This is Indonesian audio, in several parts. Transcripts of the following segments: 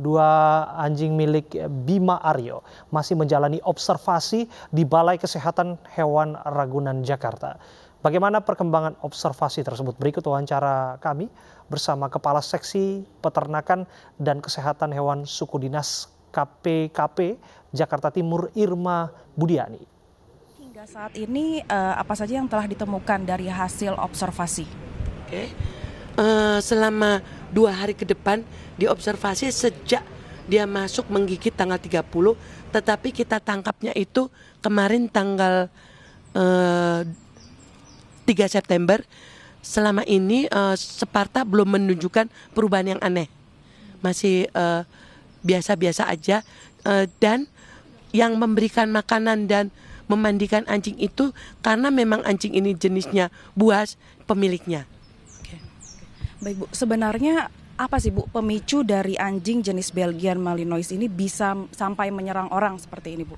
dua anjing milik Bima Aryo masih menjalani observasi di Balai Kesehatan Hewan Ragunan Jakarta. Bagaimana perkembangan observasi tersebut? Berikut wawancara kami bersama Kepala Seksi Peternakan dan Kesehatan Hewan Suku Dinas KPKP Jakarta Timur Irma Budiani. Hingga saat ini uh, apa saja yang telah ditemukan dari hasil observasi? Oke, uh, selama dua hari ke depan diobservasi sejak dia masuk menggigit tanggal 30 tetapi kita tangkapnya itu kemarin tanggal uh, 3 September. Selama ini uh, Separta belum menunjukkan perubahan yang aneh. Masih biasa-biasa uh, aja. Uh, dan yang memberikan makanan dan memandikan anjing itu karena memang anjing ini jenisnya buas pemiliknya. Baik Bu, sebenarnya apa sih Bu pemicu dari anjing jenis Belgian Malinois ini bisa sampai menyerang orang seperti ini Bu?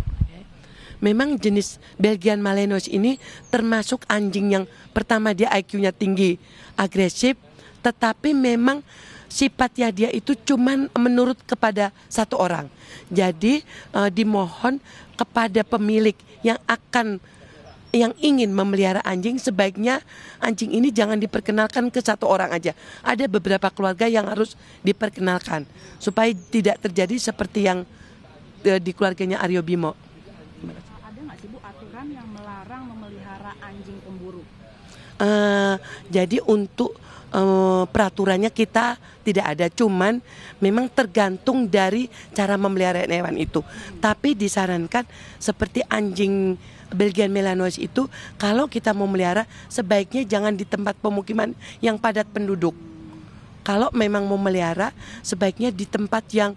Memang jenis Belgian Malinois ini termasuk anjing yang pertama dia IQ-nya tinggi, agresif, tetapi memang sifatnya dia itu cuman menurut kepada satu orang. Jadi uh, dimohon kepada pemilik yang akan yang ingin memelihara anjing sebaiknya anjing ini jangan diperkenalkan ke satu orang aja. Ada beberapa keluarga yang harus diperkenalkan supaya tidak terjadi seperti yang uh, di keluarganya Aryo Bimo. Ada nggak sih bu aturan yang melarang memelihara anjing pemburu? Uh, jadi untuk uh, peraturannya kita tidak ada, cuman memang tergantung dari cara memelihara hewan itu. Tapi disarankan seperti anjing Belgian Melanois itu kalau kita mau melihara sebaiknya jangan di tempat pemukiman yang padat penduduk. Kalau memang mau melihara sebaiknya di tempat yang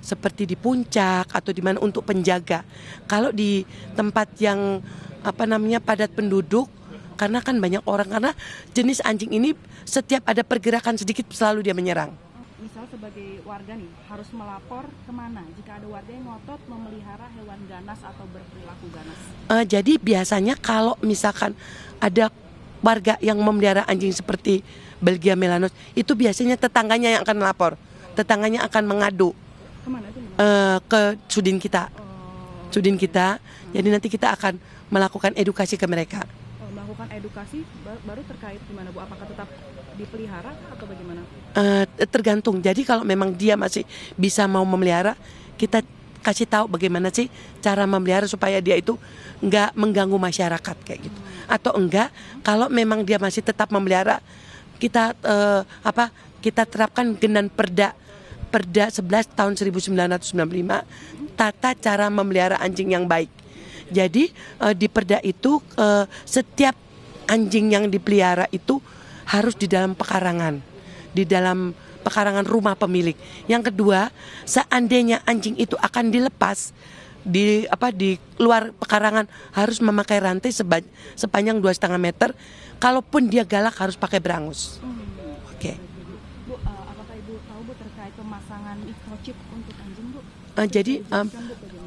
seperti di puncak atau di mana untuk penjaga. Kalau di tempat yang apa namanya padat penduduk karena kan banyak orang karena jenis anjing ini setiap ada pergerakan sedikit selalu dia menyerang misal sebagai warga nih harus melapor ke mana jika ada warga yang ngotot memelihara hewan ganas atau berperilaku ganas? Uh, jadi biasanya kalau misalkan ada warga yang memelihara anjing seperti Belgia Melanos itu biasanya tetangganya yang akan melapor, tetangganya akan mengadu Ke mana itu? Uh, ke sudin kita, oh. sudin kita. Jadi nanti kita akan melakukan edukasi ke mereka. Melakukan edukasi baru terkait gimana bu? Apakah tetap dipelihara atau bagaimana? Uh, tergantung. Jadi kalau memang dia masih bisa mau memelihara, kita kasih tahu bagaimana sih cara memelihara supaya dia itu nggak mengganggu masyarakat kayak gitu. Atau enggak, kalau memang dia masih tetap memelihara, kita uh, apa? Kita terapkan genan perda Perda 11 tahun 1995 tata cara memelihara anjing yang baik. Jadi di perda itu setiap anjing yang dipelihara itu harus di dalam pekarangan, di dalam pekarangan rumah pemilik. Yang kedua, seandainya anjing itu akan dilepas di apa di luar pekarangan harus memakai rantai seba, sepanjang dua setengah meter. Kalaupun dia galak harus pakai berangus. Hmm. Oke. Okay. Bu, uh, apakah ibu tahu bu terkait pemasangan microchip untuk anjing bu? Uh, jadi um,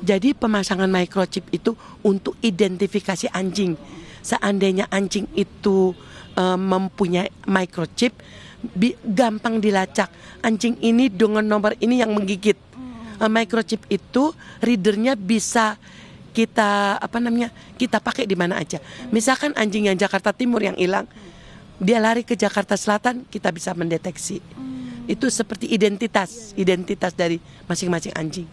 jadi pemasangan microchip itu untuk identifikasi anjing. Seandainya anjing itu uh, mempunyai microchip bi gampang dilacak. Anjing ini dengan nomor ini yang menggigit. Uh, microchip itu readernya bisa kita apa namanya kita pakai di mana aja. Misalkan anjing yang Jakarta Timur yang hilang dia lari ke Jakarta Selatan kita bisa mendeteksi. Itu seperti identitas identitas dari masing-masing anjing